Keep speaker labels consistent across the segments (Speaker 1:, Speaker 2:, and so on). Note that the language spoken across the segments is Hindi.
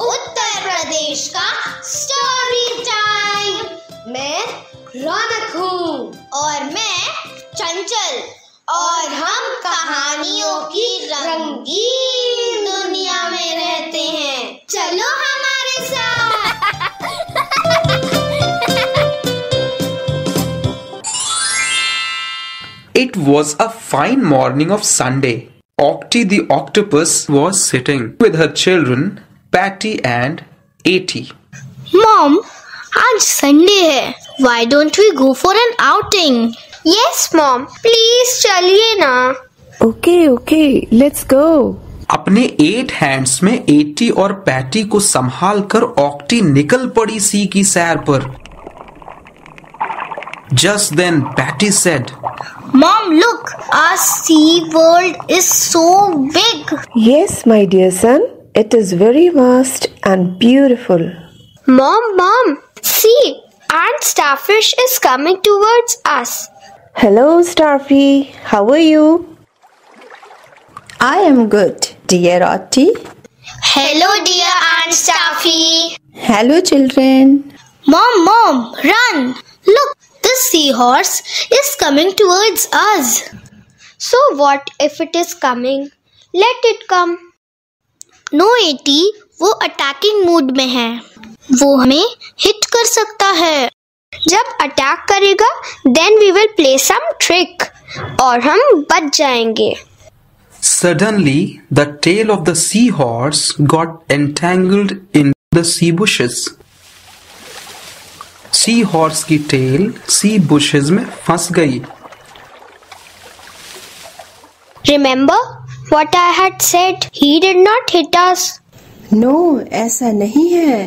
Speaker 1: उत्तर प्रदेश का स्टोरी टाइम मैं रौनक हूँ। और मैं चंचल। और हम कहानियों की रंगीन दुनिया में रहते हैं। चलो हमारे साथ।
Speaker 2: It was a fine morning of Sunday Octi the octopus was sitting with her children Patty and Ati.
Speaker 1: Mom आज संडे है. Why don't we go for an outing yes mom please चलिए ना.
Speaker 3: Okay, okay, let's go.
Speaker 2: अपने एट हैंड्स में एटी और पैटी को संभाल कर ऑक्टी निकल पड़ी सी की सैर पर. Just then Patty said
Speaker 1: mom look our sea world is so big
Speaker 3: Yes, my dear son, It is very vast and beautiful.
Speaker 1: Mom, Mom, see, Aunt Starfish is coming towards us.
Speaker 3: Hello, Starfy. How are you? I am good, dear Auntie.
Speaker 1: Hello, dear Aunt Starfy.
Speaker 3: Hello, children.
Speaker 1: Mom, Mom, run! Look, the seahorse is coming towards us. So, what if it is coming? Let it come. No, Ati वो अटैकिंग मूड में है वो हमें हिट कर सकता है जब अटैक करेगा then we will play some trick और हम बच जाएँगे
Speaker 2: Suddenly, the tail of the seahorse got entangled in the sea bushes. Seahorse की टेल सी bushes में फंस गई
Speaker 1: Remember what I had said? He did not hit us.
Speaker 3: No ऐसा नहीं है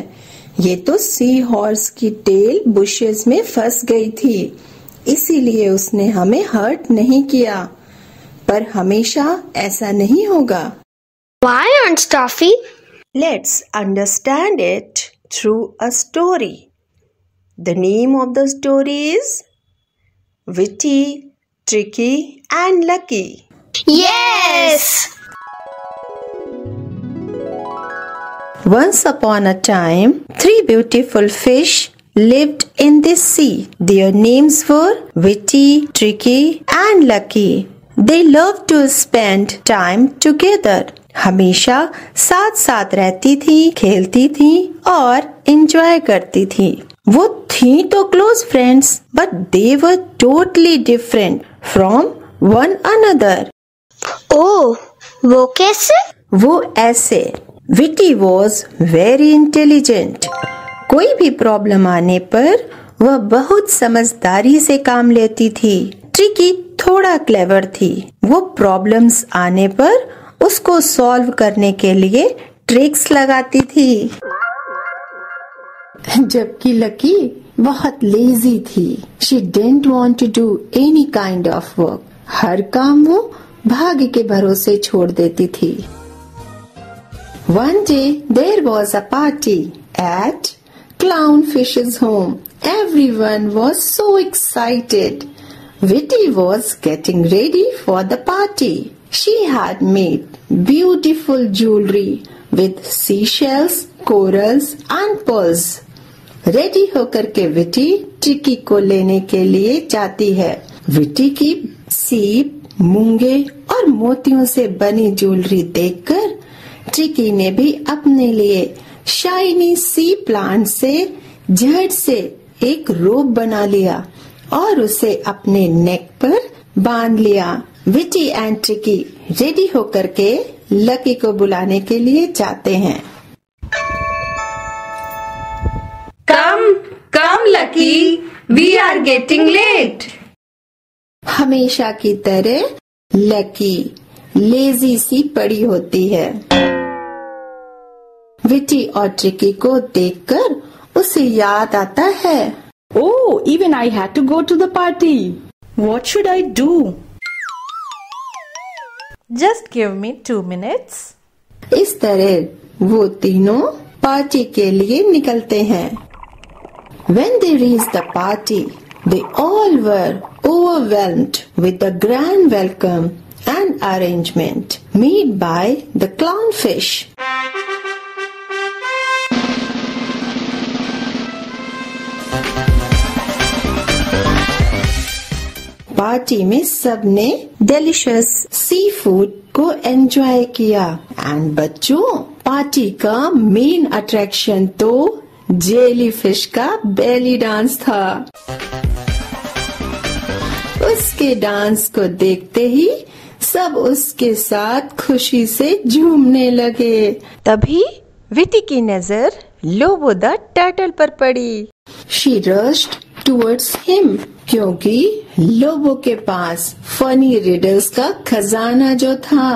Speaker 3: ये तो सी हॉर्स की टेल बुशेस में फंस गई थी इसीलिए उसने हमें हर्ट नहीं किया पर हमेशा ऐसा नहीं होगा
Speaker 1: Why, Aunt Staffy?
Speaker 3: Let's understand it through a story. The name of the story is Witty, Tricky, and Lucky.
Speaker 1: Yes!
Speaker 3: Once upon a time, three beautiful fish lived in this sea. Their names were Witty, Tricky, and Lucky. They loved to spend time together. हमेशा साथ साथ रहती थी खेलती थी और एंजॉय करती थी वो थी तो close friends but they were totally different from one another
Speaker 1: Oh, वो कैसे?
Speaker 3: वो ऐसे। विटी वॉज़ वेरी इंटेलिजेंट कोई भी प्रॉब्लम आने पर वह बहुत समझदारी से काम लेती थी। ट्रिकी थोड़ा क्लेवर थी। वो प्रॉब्लम्स आने पर उसको सॉल्व करने के लिए ट्रिक्स लगाती थी। जबकि लकी बहुत लेजी थी। She didn't want to do any kind of work हर काम वो भाग्य के भरोसे छोड़ देती थी। One day there was a party at clown fish home every one was so excited Vitty was getting ready for the party she had made beautiful jewellery with sea shells corals and pearls ready होकर के विटी टिकी को लेने के लिए जाती है। विटी की सीप मूँगे और मोतियों से बनी ज्वेलरी देखकर ट्रिकी ने भी अपने लिए शाइनी सी प्लांट से झट से एक रोप बना लिया और उसे अपने नेक पर बाँध लिया विटी एंड ट्रिकी रेडी होकर के लकी को बुलाने के लिए जाते हैं
Speaker 4: come come, Lucky we are getting late.
Speaker 3: हमेशा की तरह लकी लेजी सी पड़ी होती है। विटी और ट्रिकी को देखकर उसे याद आता है।
Speaker 4: ओ even I have to go to the party
Speaker 5: what should I do
Speaker 6: just give me two minutes
Speaker 3: इस तरह वो तीनों पार्टी के लिए निकलते हैं। When they reached the party They all were overwhelmed with the grand welcome and arrangement made by the clownfish. Party में सबने डिलिशियस सी फ़ूड को एंजॉय किया एंड बच्चों पार्टी का मेन अट्रैक्शन तो जेली फ़िश का बेली डांस था उसके डांस को देखते ही सब उसके साथ खुशी से झूमने लगे।
Speaker 7: तभी विटी की नज़र लोबो द टर्टल पर पड़ी।
Speaker 3: शी रस्ट टूवर्ड्स हिम क्योंकि लोबो के पास फनी रिडल्स का खजाना जो था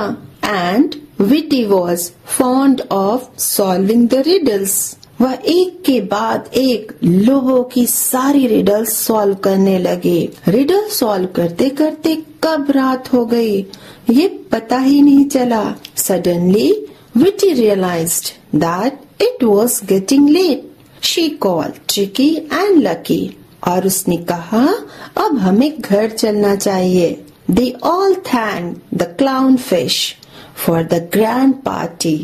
Speaker 3: and Vitty was fond of solving the riddles वह एक के बाद एक लोगों की सारी रिडल्स सॉल्व करने लगे। रिडल सॉल्व करते करते कब रात हो गई? ये पता ही नहीं चला। Suddenly Vitty realised that it was getting late she call Tricky and Lucky और उसने कहा, अब हमें घर चलना चाहिए। They all thank the clown fish for the grand party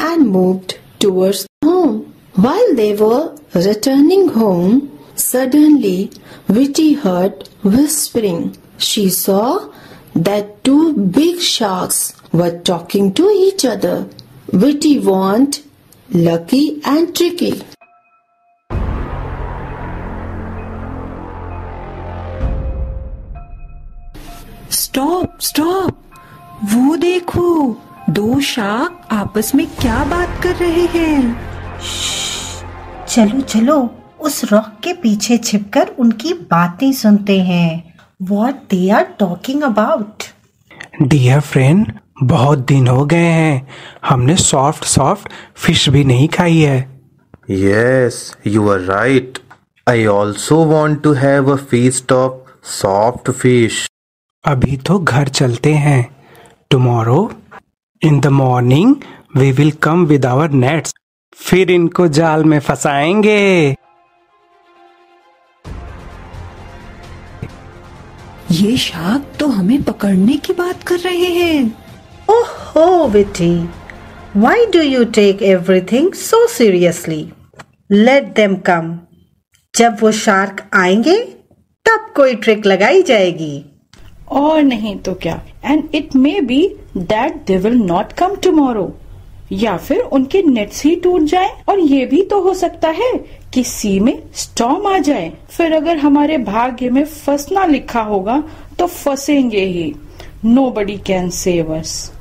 Speaker 3: and moved towards home While they were returning home, suddenly Vitty heard whispering. She saw that two big sharks were talking to each other. Vitty warned Lucky and Tricky.
Speaker 5: Stop stop वो देखो दो शार्क आपस में क्या बात कर रहे हैं
Speaker 6: चलो चलो उस रॉक के पीछे छिपकर उनकी बातें सुनते हैं। What they are talking about
Speaker 2: dear friend बहुत दिन हो गए हैं। हमने सॉफ्ट सॉफ्ट फ़िश भी नहीं खाई है।
Speaker 8: Yes, you are right I also want to have a feast of soft fish.
Speaker 2: अभी तो घर चलते हैं। Tomorrow in the morning we will come with our nets फिर इनको जाल में फंसाएँगे।
Speaker 5: ये शार्क तो हमें पकड़ने की बात कर रहे हैं।
Speaker 6: ओहो Vitty why do you take everything so seriously? Let them come जब वो शार्क आएँगे तब कोई ट्रिक लगाई जाएगी।
Speaker 4: और नहीं तो क्या? And it may be that they will not come tomorrow या फिर उनके नेट्स ही टूट जाए। और ये भी तो हो सकता है कि सी में स्टॉम आ जाए। फिर अगर हमारे भाग्य में फंसना लिखा होगा तो फंसेंगे ही। Nobody can save us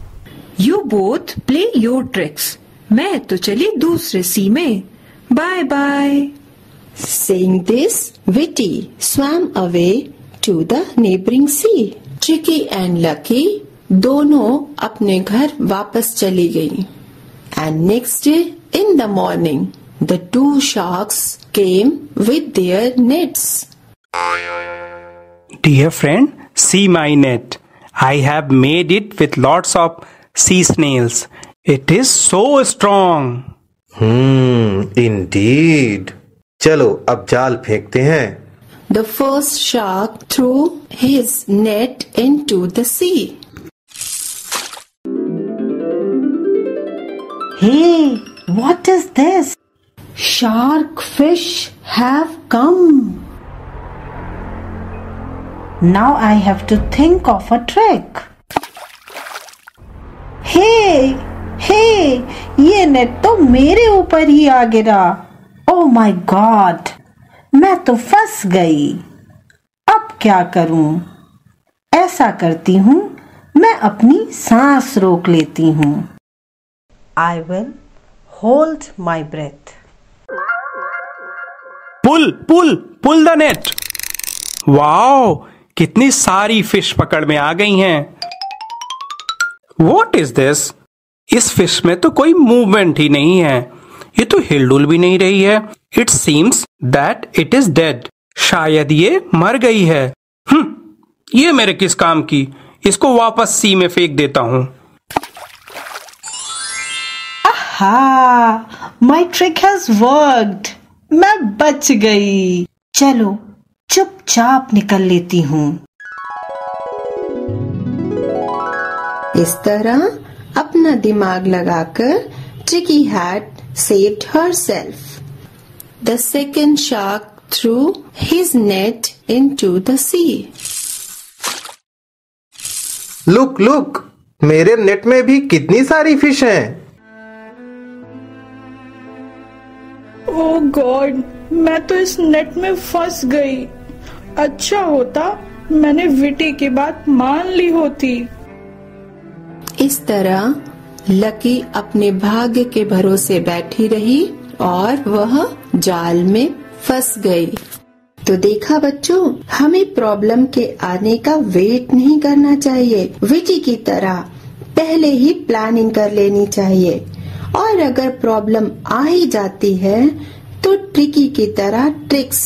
Speaker 5: you both play your tricks मैं तो चली दूसरे सी में। Bye bye
Speaker 3: Saying this, Vitty swam away to the neighboring sea. Tricky and Lucky दोनों अपने घर वापस चली गईं. And next day in the morning, the two sharks came with their nets.
Speaker 2: Dear friend, see my net. I have made it with lots of sea snails. It is so strong.
Speaker 8: Hmm, indeed. चलो अब जाल फेंकते हैं
Speaker 3: The first shark threw his net into the sea.
Speaker 6: Hey, what is this?
Speaker 4: Shark fish have come.
Speaker 6: Now I have to think of a trick. Hey, hey, ये नेट तो मेरे ऊपर ही आ गिरा ओह माय गॉड मैं तो फंस गई अब क्या करूँ ऐसा करती हूँ मैं अपनी सांस रोक लेती हूँ I will hold my breath
Speaker 2: pull pull pull the net wow कितनी सारी फ़िश पकड़ में आ गई हैं। वॉट इज़ दिस इस फ़िश में तो कोई मूवमेंट ही नहीं है। ये तो हिलडुल भी नहीं रही है। It seems that it is dead शायद ये मर गई है। हम्म ये मेरे किस काम की? इसको वापस सी में फेंक देता हूँ।
Speaker 6: हा माई ट्रिक हैज़ वर्कड मैं बच गई चलो चुपचाप निकल लेती हूँ
Speaker 3: इस तरह अपना दिमाग लगाकर Tricky had saved herself. The second shark threw his net into the sea.
Speaker 8: Look look मेरे नेट में भी कितनी सारी फ़िश हैं
Speaker 4: गॉड, मैं तो इस नेट में फंस गई। अच्छा होता, मैंने विटी की बात मान ली होती।
Speaker 3: इस तरह, लकी अपने भाग्य के भरोसे बैठी रही और वह जाल में फंस गई। तो देखा बच्चों, हमें प्रॉब्लम के आने का वेट नहीं करना चाहिए। विटी की तरह, पहले ही प्लानिंग कर लेनी चाहिए। और अगर प्रॉब्लम आ ही जाती है तो ट्रिकी की तरह ट्रिक्स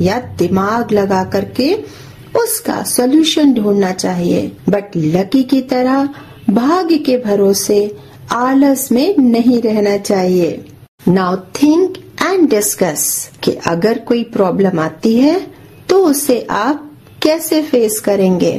Speaker 3: या दिमाग लगा करके उसका सॉल्यूशन ढूंढना चाहिए। बट लकी की तरह भाग्य के भरोसे आलस में नहीं रहना चाहिए। नाउ थिंक एंड डिस्कस कि अगर कोई प्रॉब्लम आती है तो उसे आप कैसे फेस करेंगे?